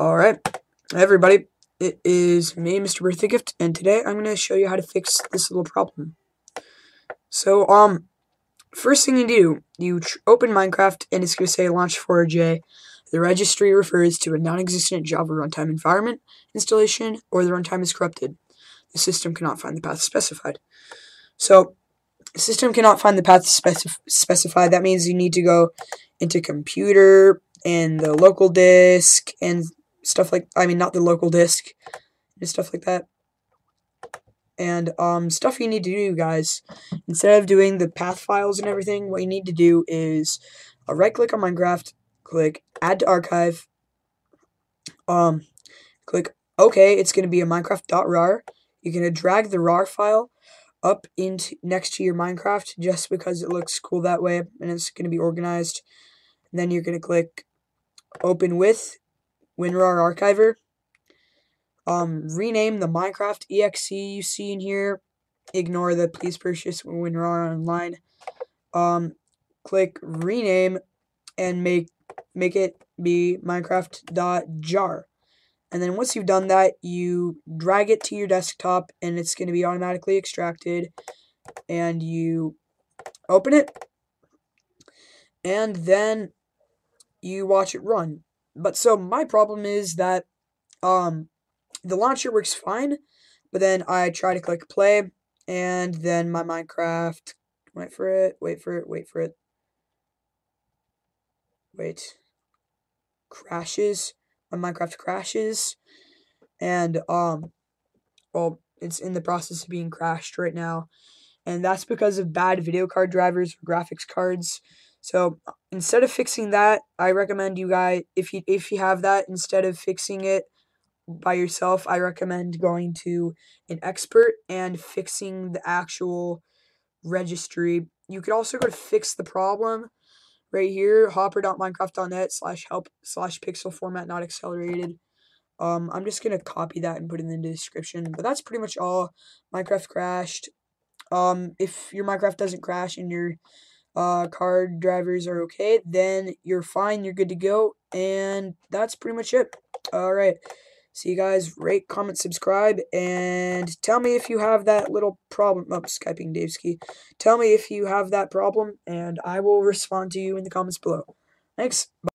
Alright, everybody, it is me, Mr. Birthday Gift, and today I'm going to show you how to fix this little problem. So, um, first thing you do, you open Minecraft and it's going to say launch4j. The registry refers to a non-existent Java runtime environment installation or the runtime is corrupted. The system cannot find the path specified. So, the system cannot find the path specif specified. That means you need to go into computer and the local disk and stuff like I mean not the local disk and stuff like that. And um stuff you need to do guys instead of doing the path files and everything what you need to do is uh, right click on Minecraft click add to archive um click OK it's going to be a minecraft.rar you're going to drag the rar file up into next to your Minecraft just because it looks cool that way and it's going to be organized and then you're going to click open with WinRAR Archiver. Um, rename the Minecraft exe you see in here. Ignore the please purchase WinRAR online. Um, click rename and make make it be minecraft.jar. And then once you've done that, you drag it to your desktop and it's going to be automatically extracted. And you open it. And then you watch it run. But so my problem is that um the launcher works fine, but then I try to click play and then my Minecraft wait for it, wait for it, wait for it. Wait. Crashes. My Minecraft crashes. And um well it's in the process of being crashed right now. And that's because of bad video card drivers or graphics cards. So instead of fixing that, I recommend you guys if you if you have that instead of fixing it by yourself, I recommend going to an expert and fixing the actual registry. You could also go to fix the problem right here, hopper.minecraft.net slash help slash pixel format not accelerated. Um, I'm just gonna copy that and put it in the description. But that's pretty much all. Minecraft crashed. Um, if your Minecraft doesn't crash and your uh, card drivers are okay, then you're fine, you're good to go, and that's pretty much it. Alright, see you guys, rate, comment, subscribe, and tell me if you have that little problem. Oh, Skyping Daveski. Tell me if you have that problem, and I will respond to you in the comments below. Thanks. Bye.